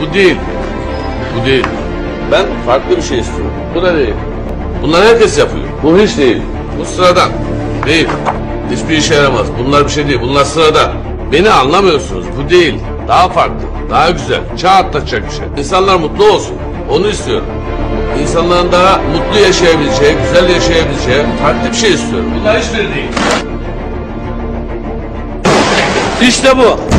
Bu değil. Bu değil. Ben farklı bir şey istiyorum. Bu da değil. Bunlar herkes yapıyor. Bu hiç değil. Bu sıradan. Değil. Hiçbir işe yaramaz. Bunlar bir şey değil. Bunlar sıradan. Beni anlamıyorsunuz. Bu değil. Daha farklı. Daha güzel. Çağ atlatacak bir şey. İnsanlar mutlu olsun. Onu istiyorum. İnsanların daha mutlu yaşayabileceği, güzel yaşayabileceği farklı bir şey istiyorum. Bunlar hiçbiri değil. İşte bu.